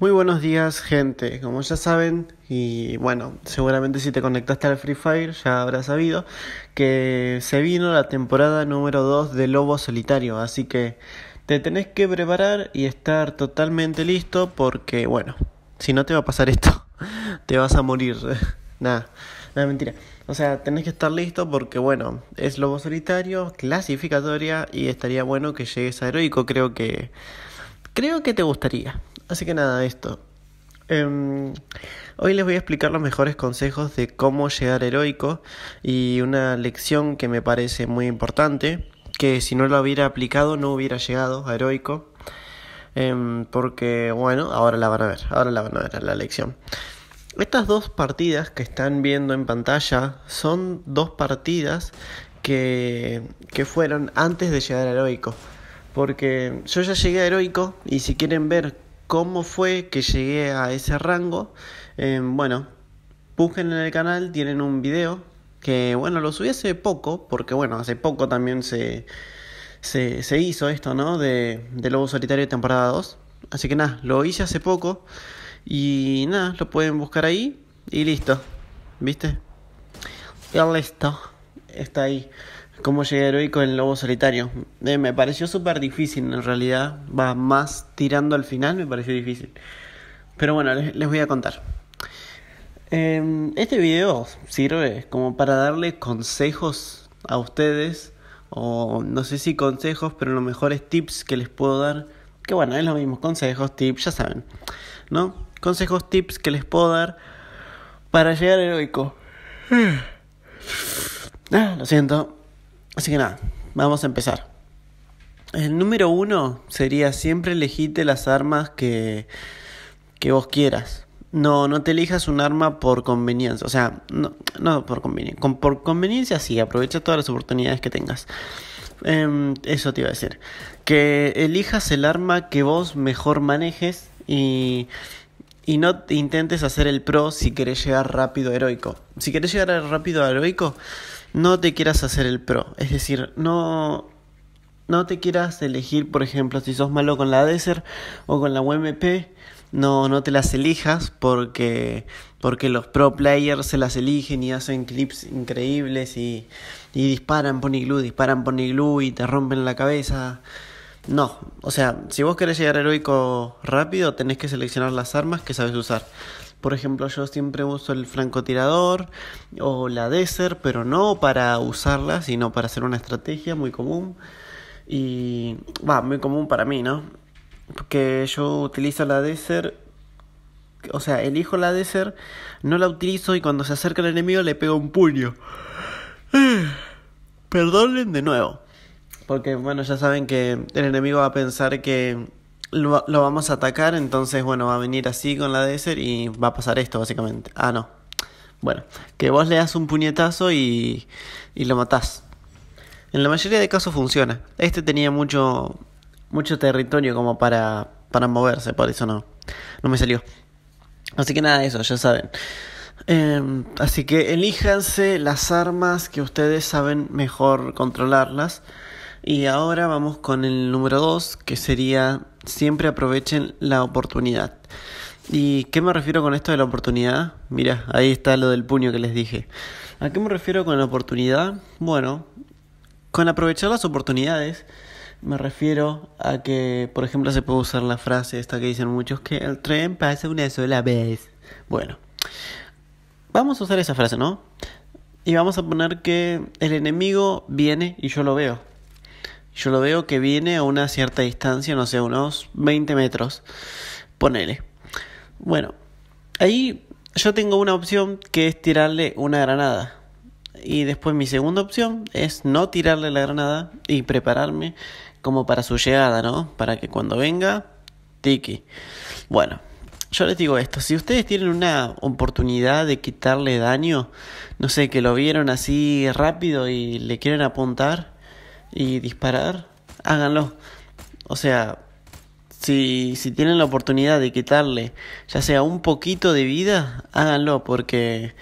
Muy buenos días gente, como ya saben, y bueno, seguramente si te conectaste al Free Fire ya habrás sabido que se vino la temporada número 2 de Lobo Solitario, así que te tenés que preparar y estar totalmente listo porque bueno, si no te va a pasar esto, te vas a morir. nada, nada mentira. O sea, tenés que estar listo porque bueno, es Lobo Solitario, clasificatoria y estaría bueno que llegues a heroico, creo que creo que te gustaría. Así que nada, esto. Em, hoy les voy a explicar los mejores consejos de cómo llegar heroico y una lección que me parece muy importante, que si no lo hubiera aplicado no hubiera llegado a heroico. Em, porque bueno, ahora la van a ver, ahora la van a ver la lección. Estas dos partidas que están viendo en pantalla son dos partidas que, que fueron antes de llegar a heroico. Porque yo ya llegué a heroico y si quieren ver cómo fue que llegué a ese rango. Eh, bueno, busquen en el canal, tienen un video que, bueno, lo subí hace poco, porque, bueno, hace poco también se, se, se hizo esto, ¿no? De, de Lobo Solitario temporada 2. Así que nada, lo hice hace poco y nada, lo pueden buscar ahí y listo, ¿viste? Ya listo, está ahí cómo llegué heroico en Lobo Solitario. Eh, me pareció súper difícil en realidad. Va más tirando al final, me pareció difícil. Pero bueno, les, voy a contar. Em, este video sirve como para darle consejos a ustedes. O no sé si consejos, pero los mejores tips que les puedo dar. Que bueno, es lo mismo, consejos, tips, ya saben. ¿No? Consejos, tips que les puedo dar para llegar heroico. Ah, lo siento. Así que nada, vamos a empezar. El número uno sería siempre elegite las armas que, que vos quieras. No, no te elijas un arma por conveniencia. O sea, no, no por conveniencia. por conveniencia sí, aprovecha todas las oportunidades que tengas. Em, eso te iba a decir. Que elijas el arma que vos mejor manejes y, y no intentes hacer el pro si querés llegar rápido a heroico. Si querés llegar rápido a heroico, no te quieras hacer el pro. Es decir, no, no te quieras elegir, por ejemplo, si sos malo con la Desert o con la UMP, no, no te las elijas porque, porque los pro players se las eligen y hacen clips increíbles y, y disparan glue, disparan glue y te rompen la cabeza. No, o sea, si vos querés llegar heroico rápido, tenés que seleccionar las armas que sabes usar. Por ejemplo, yo siempre uso el francotirador o la Desert, pero no para usarla, sino para hacer una estrategia muy común. Y va, muy común para mí, ¿no? Porque yo utilizo la Desert, o sea, elijo la Desert, no la utilizo y cuando se acerca el enemigo le pego un puño. Perdonen de nuevo. Porque, bueno, ya saben que el enemigo va a pensar que lo, vamos a atacar, entonces bueno, va a venir así con la Desert y va a pasar esto básicamente. Ah, no. Bueno, que vos le das un puñetazo y, y lo matás. En la mayoría de casos funciona. Este tenía mucho, mucho territorio como para, para moverse, por eso no, no me salió. Así que nada eso, ya saben. Em, así que elíjanse las armas que ustedes saben mejor controlarlas. Y ahora vamos con el número 2, que sería siempre aprovechen la oportunidad. ¿Y qué me refiero con esto de la oportunidad? Mira, ahí está lo del puño que les dije. ¿A qué me refiero con la oportunidad? Bueno, con aprovechar las oportunidades me refiero a que, por ejemplo, se puede usar la frase esta que dicen muchos, que el tren pasa una sola vez. Bueno, vamos a usar esa frase, ¿no? Y vamos a poner que el enemigo viene y yo lo veo. Yo lo veo que viene a una cierta distancia, no sé, unos 20 metros. Ponele. Bueno, ahí yo tengo una opción que es tirarle una granada. Y después mi segunda opción es no tirarle la granada y prepararme como para su llegada, ¿no? Para que cuando venga, tiki. Bueno, yo les digo esto, si ustedes tienen una oportunidad de quitarle daño, no sé, que lo vieron así rápido y le quieren apuntar, y disparar, háganlo. O sea, si, si tienen la oportunidad de quitarle ya sea un poquito de vida, háganlo porque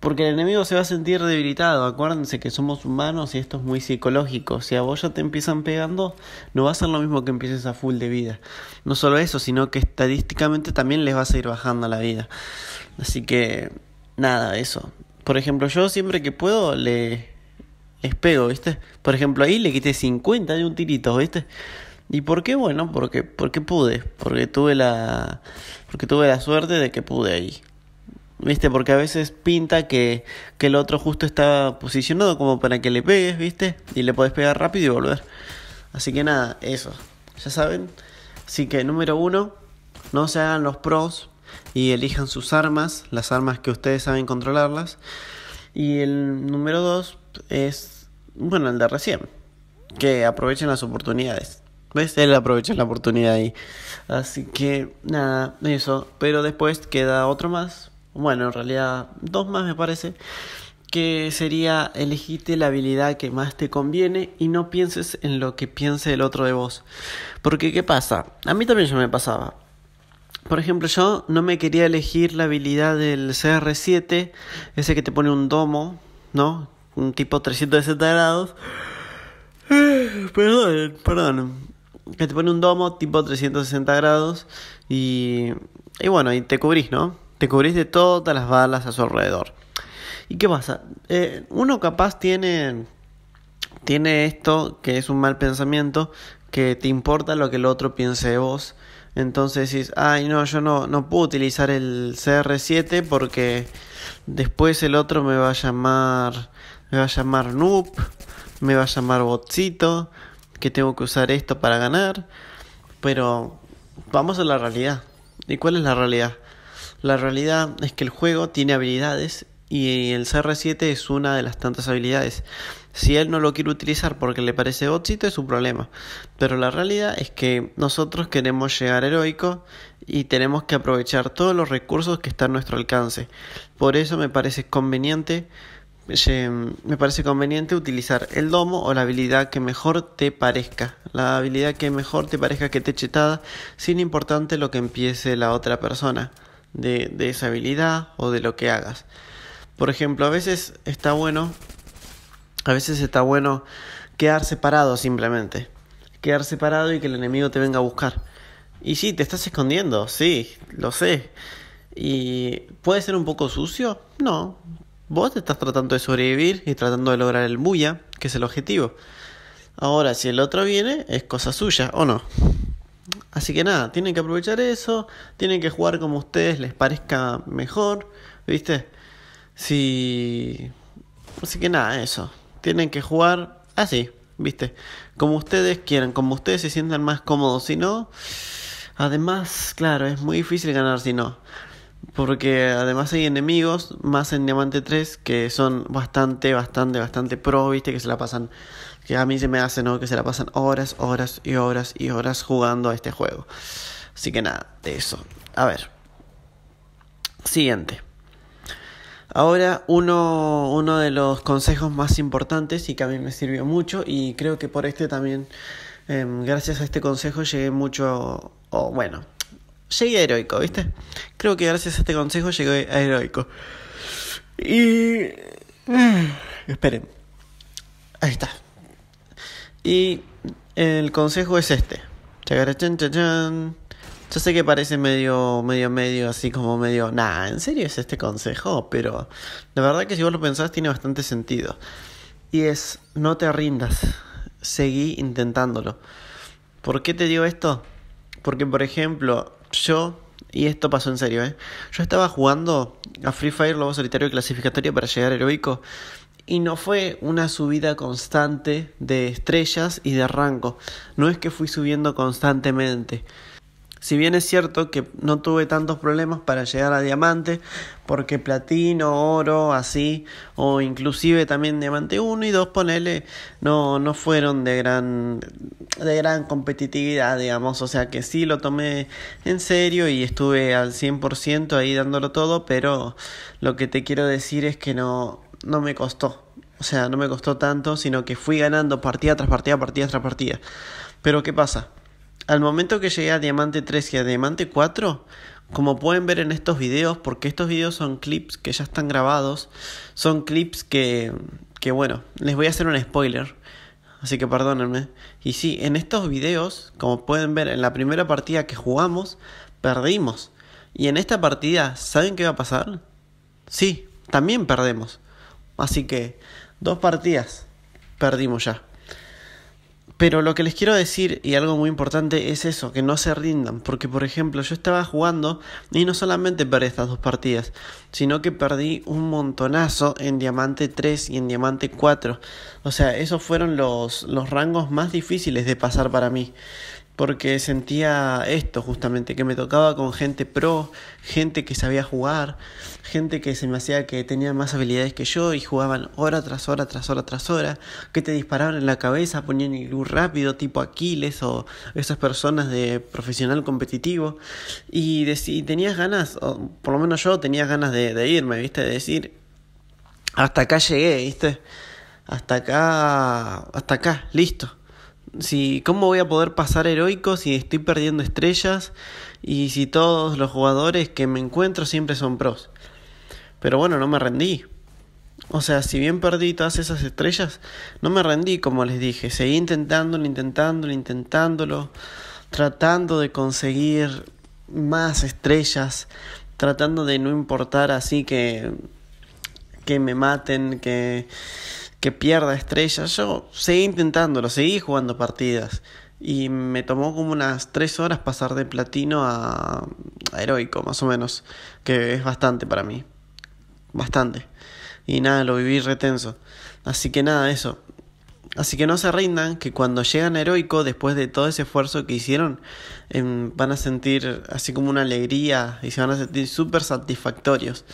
Porque el enemigo se va a sentir debilitado. Acuérdense que somos humanos y esto es muy psicológico. Si a vos ya te empiezan pegando, no va a ser lo mismo que empieces a full de vida. No solo eso, sino que estadísticamente también les vas a ir bajando la vida. Así que, nada, eso. Por ejemplo, yo siempre que puedo le les pego, ¿viste? Por ejemplo, ahí le quité 50 de un tirito, ¿viste? ¿Y por qué? Bueno, porque, porque pude. Porque tuve la. Porque tuve la suerte de que pude ahí. ¿Viste? Porque a veces pinta que, que el otro justo está posicionado como para que le pegues, ¿viste? Y le podés pegar rápido y volver. Así que nada, eso. Ya saben. Así que número uno, no se hagan los pros y elijan sus armas, las armas que ustedes saben controlarlas. Y el número dos es, bueno, el de recién. Que aprovechen las oportunidades. ¿Ves? Él aprovecha la oportunidad ahí. Así que nada, eso. Pero después queda otro más bueno, en realidad dos más me parece, que sería elegirte la habilidad que más te conviene y no pienses en lo que piense el otro de vos. Porque ¿qué pasa? A mí también ya me pasaba. Por ejemplo, yo no me quería elegir la habilidad del CR7, ese que te pone un domo, ¿no? Un tipo 360 grados. Perdón, perdón. Que te pone un domo tipo 360 grados y, y bueno, y te cubrís, ¿no? te cubrís de todas las balas a su alrededor. ¿Y qué pasa? Eh, uno capaz tiene, tiene esto que es un mal pensamiento, que te importa lo que el otro piense de vos. Entonces dices, ay no, yo no, no puedo utilizar el CR7 porque después el otro me va a llamar, me va a llamar noob, me va a llamar botcito, que tengo que usar esto para ganar. Pero vamos a la realidad. ¿Y cuál es la realidad? La realidad es que el juego tiene habilidades y el CR7 es una de las tantas habilidades. Si él no lo quiere utilizar porque le parece botcito es un problema. Pero la realidad es que nosotros queremos llegar heroico y tenemos que aprovechar todos los recursos que están a nuestro alcance. Por eso me parece conveniente me parece conveniente utilizar el domo o la habilidad que mejor te parezca. La habilidad que mejor te parezca que te chetada, sin importante lo que empiece la otra persona de, de esa habilidad o de lo que hagas. Por ejemplo, a veces está bueno, a veces está bueno quedar separado simplemente. Quedar separado y que el enemigo te venga a buscar. Y sí, te estás escondiendo, sí, lo sé. ¿Y puede ser un poco sucio? No. Vos estás tratando de sobrevivir y tratando de lograr el bulla, que es el objetivo. Ahora, si el otro viene, es cosa suya, ¿o no? Así que nada, tienen que aprovechar eso, tienen que jugar como a ustedes les parezca mejor, ¿viste? Si... Así que nada, eso. Tienen que jugar así, ¿viste? Como ustedes quieran, como ustedes se sientan más cómodos. Si no, además, claro, es muy difícil ganar si no. Porque además hay enemigos, más en Diamante 3, que son bastante, bastante, bastante pro, ¿viste? Que se la pasan que a mí se me hace, ¿no? Que se la pasan horas, horas y horas y horas jugando a este juego. Así que nada, de eso. A ver. Siguiente. Ahora uno, uno de los consejos más importantes y que a mí me sirvió mucho y creo que por este también, em, gracias a este consejo llegué mucho, o bueno, llegué a heroico, ¿viste? Creo que gracias a este consejo llegué a heroico. Y... esperen. Ahí está. Y el consejo es este. Yo sé que parece medio, medio, medio, así como medio, nah, ¿en serio es este consejo? Pero la verdad que si vos lo pensás tiene bastante sentido. Y es, no te rindas, seguí intentándolo. ¿Por qué te digo esto? Porque, por ejemplo, yo, y esto pasó en serio, ¿eh? Yo estaba jugando a Free Fire Lobo Solitario clasificatorio para llegar heroico y no fue una subida constante de estrellas y de rango. No es que fui subiendo constantemente. Si bien es cierto que no tuve tantos problemas para llegar a diamante, porque platino, oro, así, o inclusive también diamante 1 y 2, ponele, no, no fueron de gran, de gran competitividad, digamos, o sea que sí lo tomé en serio y estuve al 100% ahí dándolo todo, pero lo que te quiero decir es que no, no me costó. O sea, no me costó tanto, sino que fui ganando partida tras partida, partida tras partida. Pero ¿qué pasa? Al momento que llegué a Diamante 3 y a Diamante 4, como pueden ver en estos videos, porque estos videos son clips que ya están grabados, son clips que, que bueno, les voy a hacer un spoiler, así que perdónenme. Y sí, en estos videos, como pueden ver, en la primera partida que jugamos, perdimos. Y en esta partida, ¿saben qué va a pasar? Sí, también perdemos. Así que, dos partidas, perdimos ya. Pero lo que les quiero decir, y algo muy importante, es eso, que no se rindan. Porque, por ejemplo, yo estaba jugando y no solamente perdí estas dos partidas, sino que perdí un montonazo en Diamante 3 y en Diamante 4. O sea, esos fueron los, los rangos más difíciles de pasar para mí porque sentía esto justamente, que me tocaba con gente pro, gente que sabía jugar, gente que se me hacía que tenía más habilidades que yo y jugaban hora tras hora, tras hora, tras hora, que te disparaban en la cabeza, ponían luz rápido, tipo Aquiles o esas personas de profesional competitivo, y, tenías ganas, o por lo menos yo tenía ganas de, de irme, ¿viste? De decir, hasta acá llegué, ¿viste? Hasta acá, hasta acá, listo si cómo voy a poder pasar heroico si estoy perdiendo estrellas y si todos los jugadores que me encuentro siempre son pros. Pero bueno, no me rendí. O sea, si bien perdí todas esas estrellas, no me rendí como les dije. Seguí intentándolo, intentándolo, intentándolo, tratando de conseguir más estrellas, tratando de no importar así que que me maten, que que pierda estrellas. Yo seguí intentándolo, seguí jugando partidas. Y me tomó como unas 3 horas pasar de platino a, a heroico, más o menos. Que es bastante para mí. Bastante. Y nada, lo viví retenso. Así que nada, eso. Así que no se rindan, que cuando llegan a heroico, después de todo ese esfuerzo que hicieron, em, van a sentir así como una alegría y se van a sentir súper satisfactorios.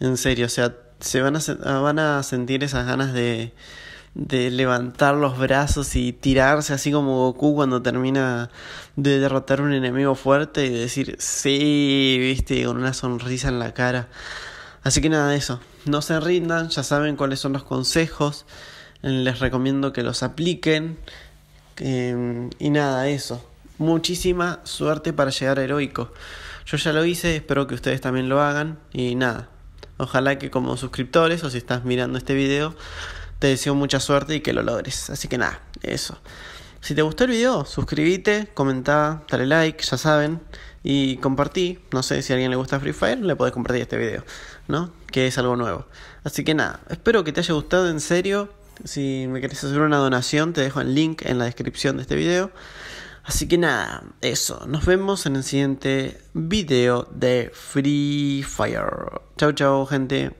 En serio, o sea, se van a, ah, van a sentir esas ganas de, de levantar los brazos y tirarse así como Goku cuando termina de derrotar un enemigo fuerte y decir sí, viste, con una sonrisa en la cara. Así que nada de eso, no se rindan, ya saben cuáles son los consejos, les recomiendo que los apliquen em, y nada, eso. Muchísima suerte para llegar a heroico. Yo ya lo hice, espero que ustedes también lo hagan y nada. Ojalá que como suscriptores o si estás mirando este video, te deseo mucha suerte y que lo logres. Así que nada, eso. Si te gustó el video, suscríbete, comenta, dale like, ya saben, y compartí. No sé si a alguien le gusta Free Fire, le podés compartir este video, ¿no? Que es algo nuevo. Así que nada, espero que te haya gustado en serio. Si me querés hacer una donación, te dejo el link en la descripción de este video. Así que nada, eso. Nos vemos en el siguiente video de Free Fire. Chau, chau, gente.